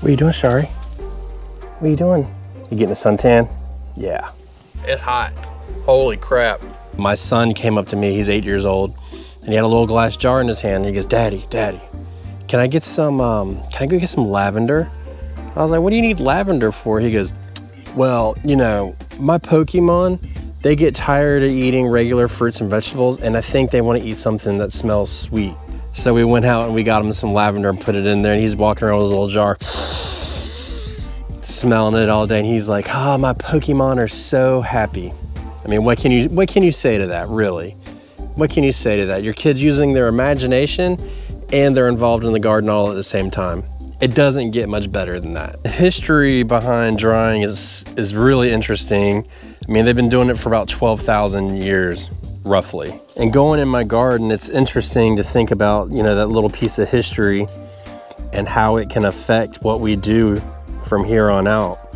What are you doing, Shari? What are you doing? You getting a suntan? Yeah. It's hot. Holy crap. My son came up to me, he's eight years old, and he had a little glass jar in his hand. And he goes, Daddy, Daddy, can I get some, um, can I go get some lavender? I was like, what do you need lavender for? He goes, well, you know, my Pokemon, they get tired of eating regular fruits and vegetables, and I think they want to eat something that smells sweet. So we went out and we got him some lavender and put it in there, and he's walking around with his little jar, smelling it all day, and he's like, "Ah, oh, my Pokemon are so happy." I mean, what can you what can you say to that, really? What can you say to that? Your kid's using their imagination, and they're involved in the garden all at the same time. It doesn't get much better than that. The history behind drying is is really interesting. I mean, they've been doing it for about 12,000 years roughly. And going in my garden, it's interesting to think about, you know, that little piece of history and how it can affect what we do from here on out.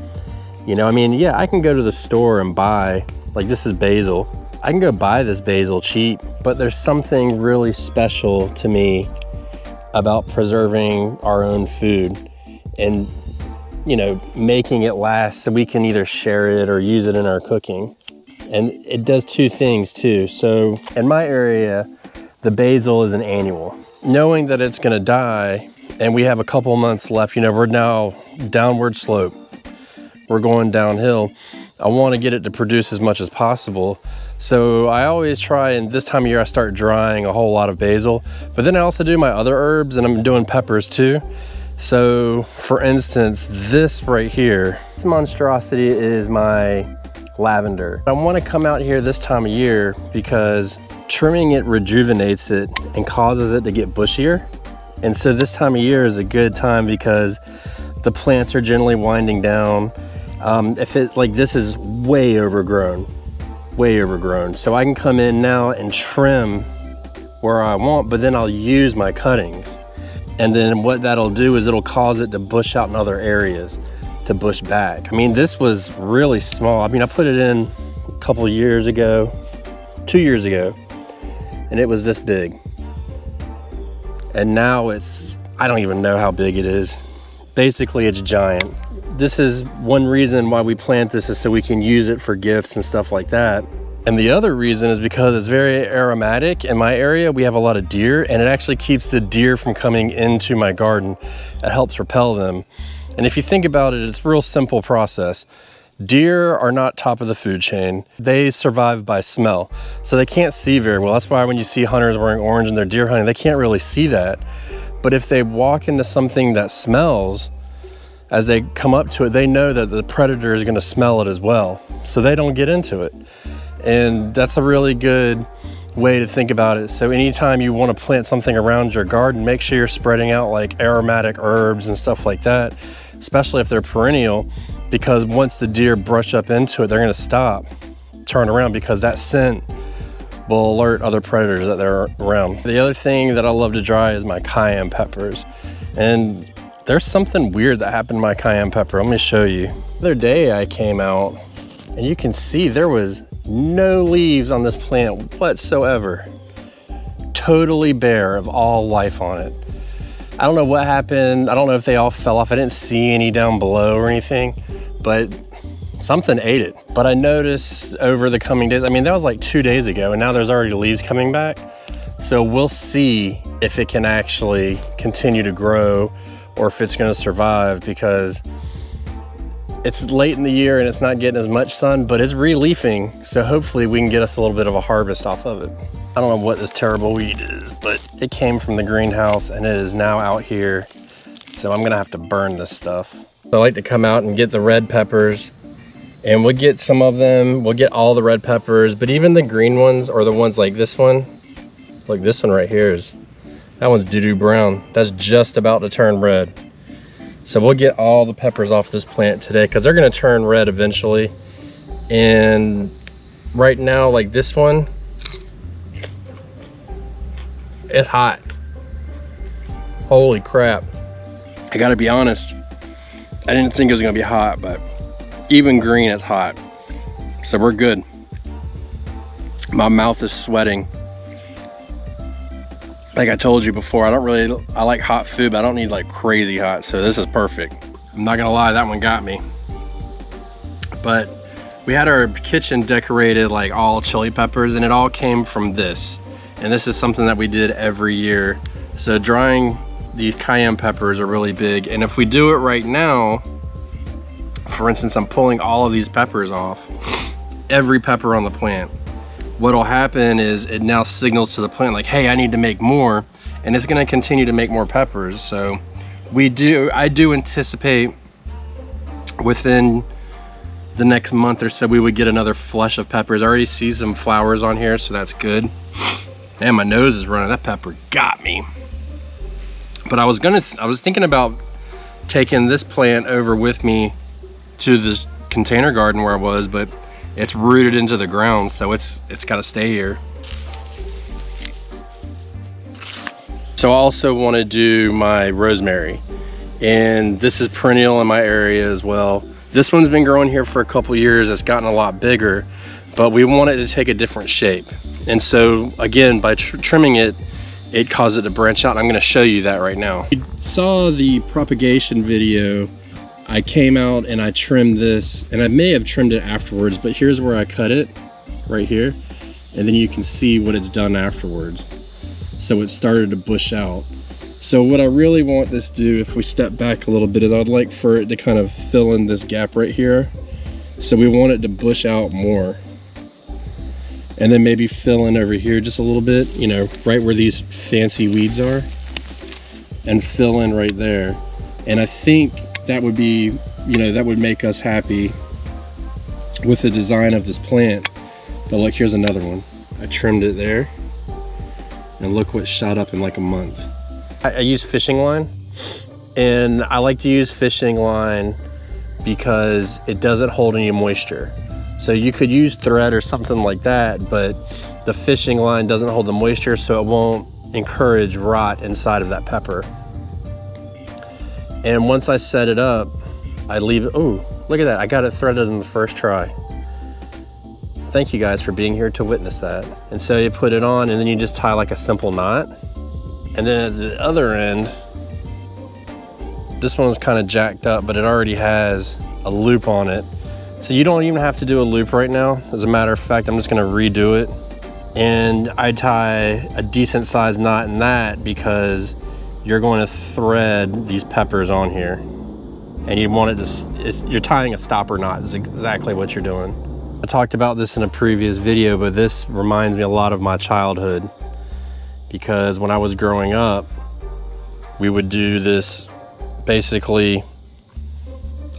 You know, I mean, yeah, I can go to the store and buy, like this is basil. I can go buy this basil cheap, but there's something really special to me about preserving our own food and, you know, making it last so we can either share it or use it in our cooking. And it does two things too. So in my area, the basil is an annual. Knowing that it's gonna die and we have a couple months left, you know, we're now downward slope. We're going downhill. I wanna get it to produce as much as possible. So I always try, and this time of year I start drying a whole lot of basil, but then I also do my other herbs and I'm doing peppers too. So for instance, this right here, this monstrosity is my lavender. I wanna come out here this time of year because trimming it rejuvenates it and causes it to get bushier. And so this time of year is a good time because the plants are generally winding down. Um, if it, like this is way overgrown, way overgrown. So I can come in now and trim where I want, but then I'll use my cuttings. And then what that'll do is it'll cause it to bush out in other areas to bush back. I mean, this was really small. I mean, I put it in a couple years ago, two years ago, and it was this big. And now it's, I don't even know how big it is. Basically, it's giant. This is one reason why we plant this is so we can use it for gifts and stuff like that. And the other reason is because it's very aromatic. In my area, we have a lot of deer and it actually keeps the deer from coming into my garden. It helps repel them. And if you think about it, it's a real simple process. Deer are not top of the food chain. They survive by smell. So they can't see very well. That's why when you see hunters wearing orange and they're deer hunting, they can't really see that. But if they walk into something that smells, as they come up to it, they know that the predator is gonna smell it as well. So they don't get into it. And that's a really good way to think about it. So anytime you want to plant something around your garden, make sure you're spreading out like aromatic herbs and stuff like that especially if they're perennial, because once the deer brush up into it, they're gonna stop, turn around because that scent will alert other predators that they're around. The other thing that I love to dry is my cayenne peppers. And there's something weird that happened to my cayenne pepper. Let me show you. The other day I came out and you can see there was no leaves on this plant whatsoever. Totally bare of all life on it. I don't know what happened. I don't know if they all fell off. I didn't see any down below or anything, but something ate it. But I noticed over the coming days, I mean, that was like two days ago and now there's already leaves coming back. So we'll see if it can actually continue to grow or if it's gonna survive because it's late in the year and it's not getting as much sun, but it's re-leafing. So hopefully we can get us a little bit of a harvest off of it. I don't know what this terrible weed is, but it came from the greenhouse and it is now out here. So I'm gonna have to burn this stuff. I like to come out and get the red peppers and we'll get some of them. We'll get all the red peppers, but even the green ones or the ones like this one, like this one right here is, that one's doo-doo brown. That's just about to turn red. So we'll get all the peppers off this plant today because they're gonna turn red eventually. And right now, like this one, it's hot. Holy crap. I gotta be honest. I didn't think it was gonna be hot, but even green is hot. So we're good. My mouth is sweating. Like I told you before, I don't really, I like hot food, but I don't need like crazy hot. So this is perfect. I'm not gonna lie, that one got me. But we had our kitchen decorated like all chili peppers and it all came from this. And this is something that we did every year. So drying these cayenne peppers are really big. And if we do it right now, for instance, I'm pulling all of these peppers off, every pepper on the plant. What'll happen is it now signals to the plant like, hey, I need to make more. And it's gonna continue to make more peppers. So we do, I do anticipate within the next month or so, we would get another flush of peppers. I already see some flowers on here, so that's good. Man, my nose is running. That pepper got me. But I was gonna, I was thinking about taking this plant over with me to this container garden where I was, but it's rooted into the ground, so it's it's got to stay here. So I also want to do my rosemary, and this is perennial in my area as well. This one's been growing here for a couple years. It's gotten a lot bigger, but we want it to take a different shape. And so again, by tr trimming it, it caused it to branch out. I'm gonna show you that right now. You saw the propagation video. I came out and I trimmed this, and I may have trimmed it afterwards, but here's where I cut it, right here. And then you can see what it's done afterwards. So it started to bush out. So what I really want this to do, if we step back a little bit, is I'd like for it to kind of fill in this gap right here. So we want it to bush out more. And then maybe fill in over here just a little bit, you know, right where these fancy weeds are. And fill in right there. And I think that would be, you know, that would make us happy with the design of this plant. But look, here's another one. I trimmed it there. And look what shot up in like a month. I, I use fishing line and I like to use fishing line because it doesn't hold any moisture. So you could use thread or something like that, but the fishing line doesn't hold the moisture so it won't encourage rot inside of that pepper. And once I set it up, I leave it, oh, look at that. I got it threaded in the first try. Thank you guys for being here to witness that. And so you put it on and then you just tie like a simple knot and then at the other end, this one's kind of jacked up, but it already has a loop on it. So you don't even have to do a loop right now. As a matter of fact, I'm just gonna redo it. And I tie a decent sized knot in that because you're going to thread these peppers on here. And you want it to, you're tying a stopper knot is exactly what you're doing. I talked about this in a previous video, but this reminds me a lot of my childhood because when I was growing up, we would do this basically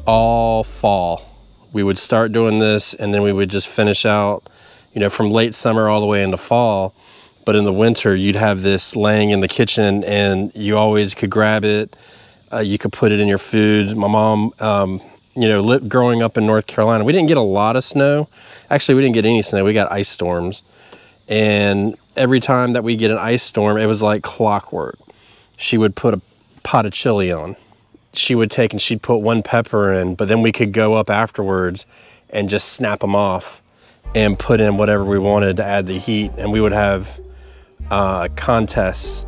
all fall. We would start doing this and then we would just finish out, you know, from late summer all the way into fall. But in the winter, you'd have this laying in the kitchen and you always could grab it. Uh, you could put it in your food. My mom, um, you know, growing up in North Carolina, we didn't get a lot of snow. Actually, we didn't get any snow. We got ice storms. And every time that we get an ice storm, it was like clockwork. She would put a pot of chili on. She would take and she'd put one pepper in, but then we could go up afterwards and just snap them off and put in whatever we wanted to add the heat. And we would have uh, contests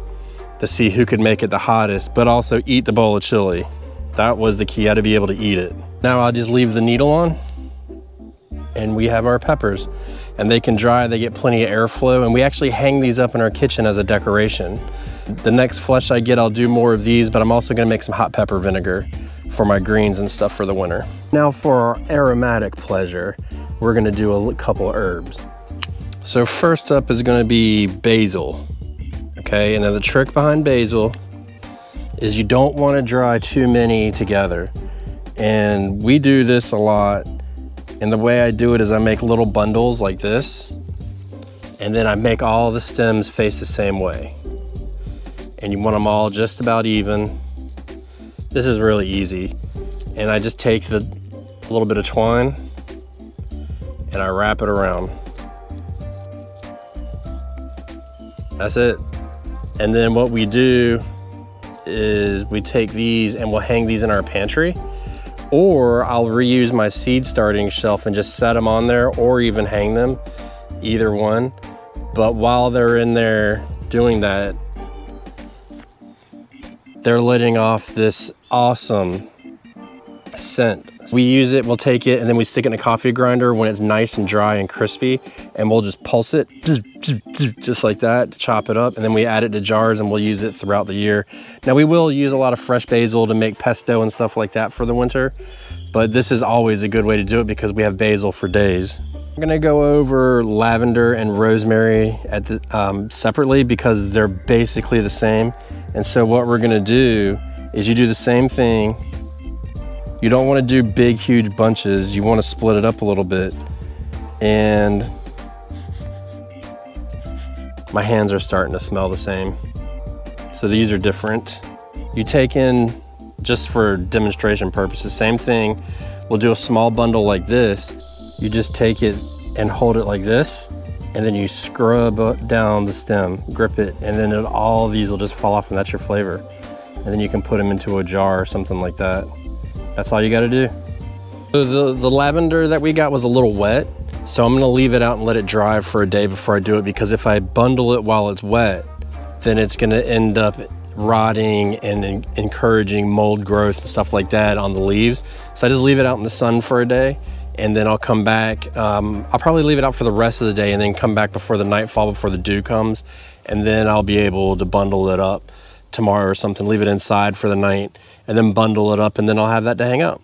to see who could make it the hottest, but also eat the bowl of chili. That was the key, I had to be able to eat it. Now I'll just leave the needle on and we have our peppers and they can dry, they get plenty of airflow, and we actually hang these up in our kitchen as a decoration. The next flush I get, I'll do more of these, but I'm also gonna make some hot pepper vinegar for my greens and stuff for the winter. Now for our aromatic pleasure, we're gonna do a couple herbs. So first up is gonna be basil, okay? And then the trick behind basil is you don't wanna dry too many together. And we do this a lot and the way I do it is I make little bundles like this, and then I make all the stems face the same way. And you want them all just about even. This is really easy. And I just take the little bit of twine and I wrap it around. That's it. And then what we do is we take these and we'll hang these in our pantry or I'll reuse my seed starting shelf and just set them on there or even hang them, either one. But while they're in there doing that, they're letting off this awesome scent. We use it, we'll take it, and then we stick it in a coffee grinder when it's nice and dry and crispy, and we'll just pulse it, just like that, to chop it up, and then we add it to jars and we'll use it throughout the year. Now we will use a lot of fresh basil to make pesto and stuff like that for the winter, but this is always a good way to do it because we have basil for days. I'm gonna go over lavender and rosemary at the, um, separately because they're basically the same. And so what we're gonna do is you do the same thing you don't want to do big, huge bunches. You want to split it up a little bit. And my hands are starting to smell the same. So these are different. You take in, just for demonstration purposes, same thing. We'll do a small bundle like this. You just take it and hold it like this, and then you scrub down the stem, grip it, and then it, all these will just fall off and that's your flavor. And then you can put them into a jar or something like that. That's all you gotta do. The, the lavender that we got was a little wet, so I'm gonna leave it out and let it dry for a day before I do it because if I bundle it while it's wet, then it's gonna end up rotting and encouraging mold growth and stuff like that on the leaves. So I just leave it out in the sun for a day and then I'll come back. Um, I'll probably leave it out for the rest of the day and then come back before the nightfall, before the dew comes. And then I'll be able to bundle it up tomorrow or something, leave it inside for the night, and then bundle it up, and then I'll have that to hang up.